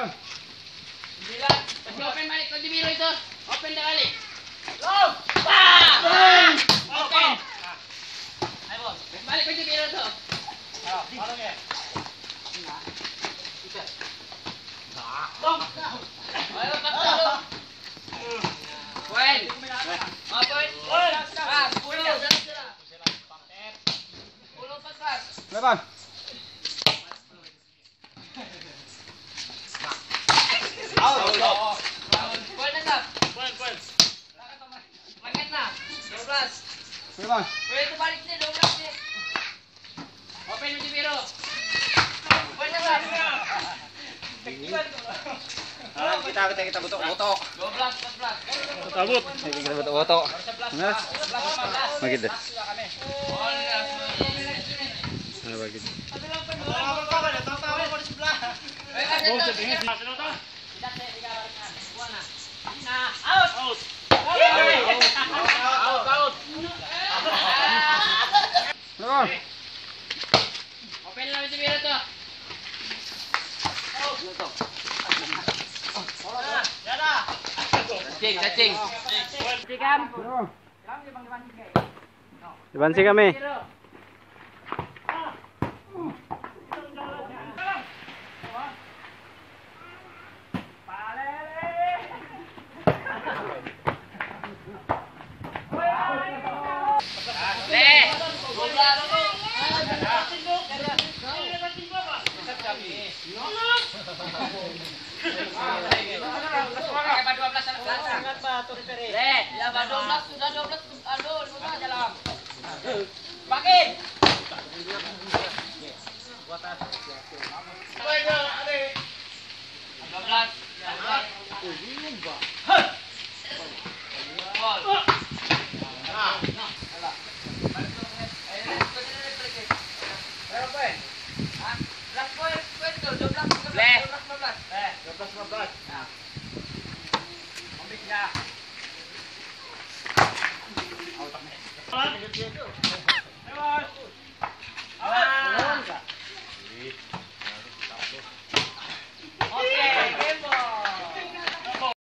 Lang. Pag-open balik ko, Dimiro ito. Open na balik. Open. Ay, boss. Balik ko, Dimiro ito. Ay, patalo. Well. Open. Ah, pulo. Pulo patras. Laban. bang. Itu balik sini 12 nih. Open uji biru. Banyak bang. Ah, kita kita kita butuh botok. 12 14. Kita butuh botok. Nah. Begitu. Nah, begitu. Kalau apa-apa ada tahu-tahu di sebelah. Eh. Laban. Open lang si Miro to. Cacing, cacing. Tikam. Dibansi kami. Miro. Le. Pakai Labas. Eh. Labas, labas. Ah. Mambig niya. Out of me. Ah?